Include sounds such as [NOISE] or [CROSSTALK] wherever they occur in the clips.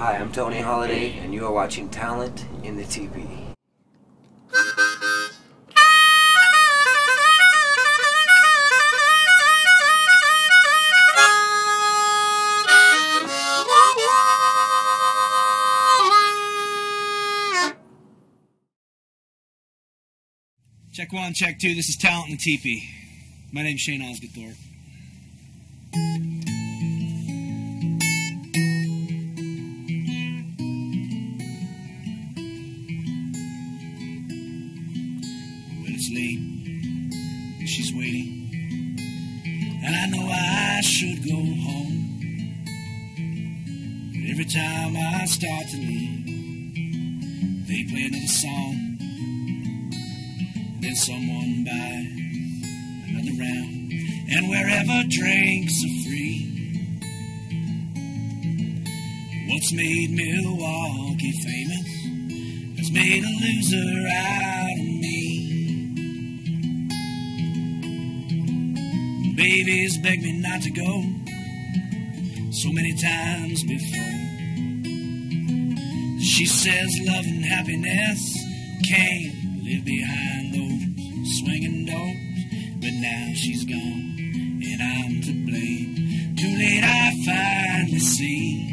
Hi, I'm Tony Holiday, and you are watching Talent in the Tipi. Check one, check two. This is Talent in the Tipi. My name's Shane Osguthorpe It's late, and she's waiting, and I know I should go home. But every time I start to leave, they play another song. Then someone buys another round, and wherever drinks are free. What's made Milwaukee famous has made a loser out Babies beg me not to go so many times before. She says love and happiness can't live behind those swinging doors. But now she's gone, and I'm to blame. Too late, I finally see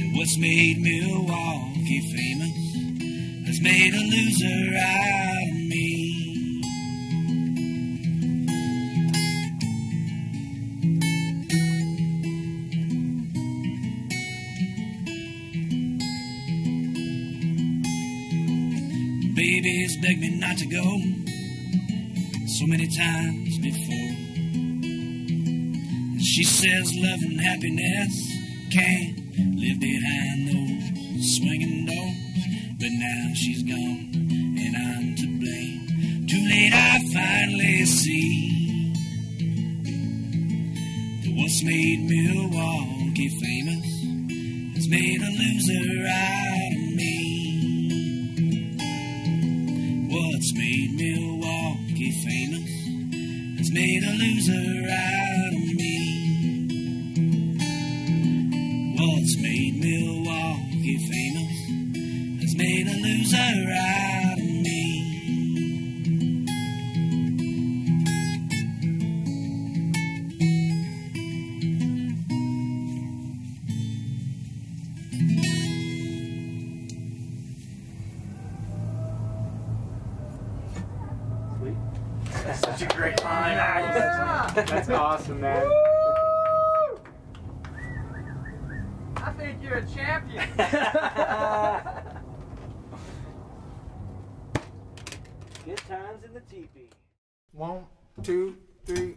that what's made Milwaukee famous has made a loser out Babies beg me not to go so many times before. She says love and happiness can't live behind those swinging doors. But now she's gone and I'm to blame. Too late, I finally see that what's made Milwaukee famous has made a loser out What's made Milwaukee famous has made a loser out of me. What's made Milwaukee famous has made a loser out of Such a great line. That's [LAUGHS] awesome, man. I think you're a champion. [LAUGHS] Good times in the teepee. One, two, three,